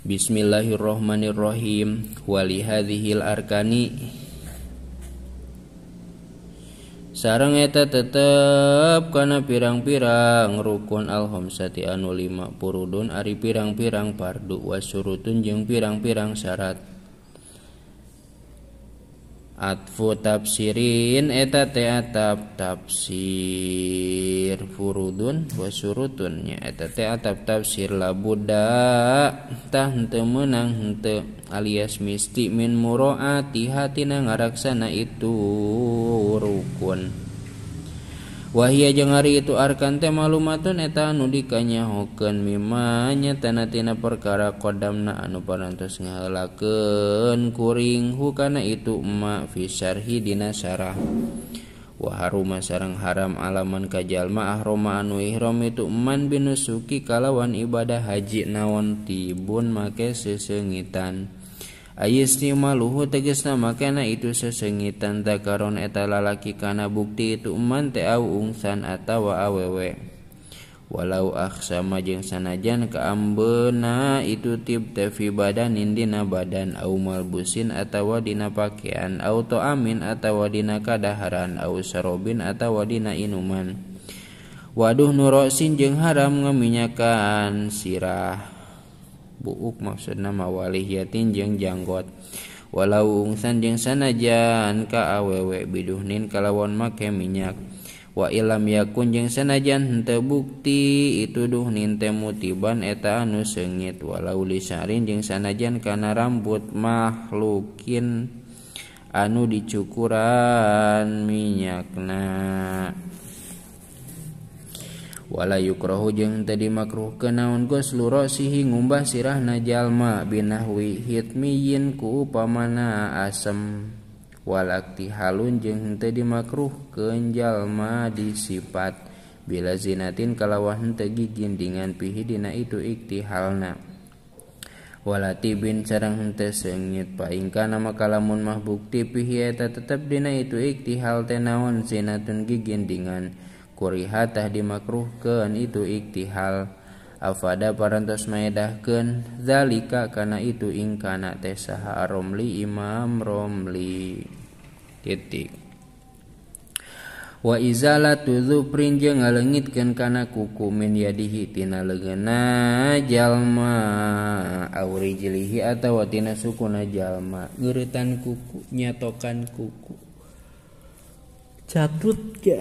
Bismillahirrahmanirrahim. Wali hadhil arkani. Sarang eta tetep kana pirang-pirang. Rukun al-khamsati anu lima purudun ari pirang-pirang pardu wasurutun jeung pirang-pirang syarat atfu tafsirin eta teh atap tafsir furudun wa surutun. Nya eta teh atap tafsir labuda tah henteu meunang henteu alias misti min muraati hatina ngaraksana itu rukun Wahia jeung hari itu arkan teh malumatun eta anu dikanyahokeun mimanya tanatina perkara qadamna anu parantos ngahelakeun kuring hukana itu ma fi syarhi dina syarah. Waharuma sarang haram alaman kajalma ahroma anu ihram itu man binusuki kalawan ibadah haji naon tibun make sesengitan. Ayisnima luhur tegesna makana itu sesengitan takaron eta lalaki kana bukti itu eman te ungsan atawa awewe. Walau aksama jeung sanajan kaambena itu tip tevi badan nindina badan au malbusin atawa dina pakaian auto amin atawa dina kadaharan au sarobin atawa dina inuman. Waduh nurosin jeung haram ngeminyakan sirah. buuk maksud namawali yatin jeung janggot. Walau ungsan jeng sanajan ka awewe biduhnin kalawan make minyak. Wa ilam yakun jeung sanajan henteu bukti itu duhnin teh mutiban eta anu sengit walau lisarin jeung sanajan kana rambut makhlukin anu dicukuran minyakna. wala yukrohu jeung tadi makruh kenaun goslu rosihi ngumbah sirah najallma binahwi hitmiyin ku upamana asem. Walakti halun jeung tadi makruh kenjalma disipat. Bila zinatin kalawah tegi gindingan pihi dina itu iktihalna. Walati bin sarang hente sengit paingka nama kalamun mah bukti pihi eta tetep dina itu iktihal tenaon zinatun gigindingan kurihatah dimakruhkeun itu iktihal. Afada parantos maedahkeun zalika kana itu ingkana teh saha romli imam romli. Titik. Wa izalatu dzufrin jeung ngalengitkeun kana kuku min yadihi tina leungeunna jalma aw rijlihi atawa tina sukuna jalma. Ngeuretan kuku nyatokan kuku. Catut ke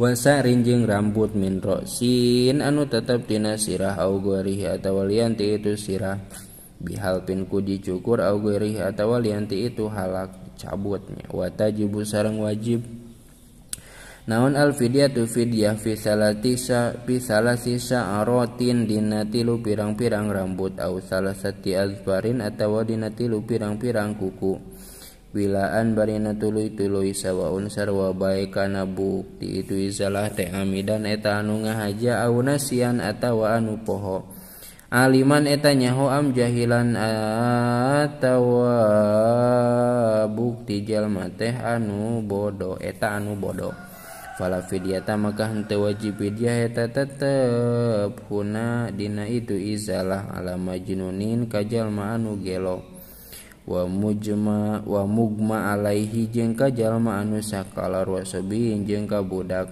Wasa rinjeng rambut min rosin anu tetap tina sirah au gorihi atau lianti itu sirah. Bihal pin ku dicukur au gorihi atau lianti itu halak cabutnya watajibu sarang wajib. Naon al fidyatu fidyah fi salatisa fi salasisa arotin dina tilu pirang-pirang rambut au salasati azbarin atau dina tilu pirang-pirang kuku bilaan barina tuluy-tuluy sawwaun sarwa baik kana bukti itu isalah teh amidan eta anu ngahaja auna sian atawa anu poho. Aliman eta nyaho am jahilan atawa bukti jalma teh anu bodoh eta anu bodoh fala fidyata maka henteu wajib fidyah eta tetep huna dina itu izalah ala majnunin ka jalma anu gelo. mujma wa mugma Alaihi jeung kajallma anu sakala wasobihin jeung kabudak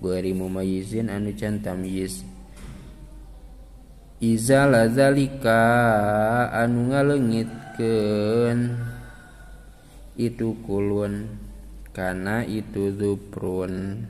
gueri mumayizin anu can tamyiz. Iza lazalika anu ngalengitkeun itu kulun kana itu zuprun.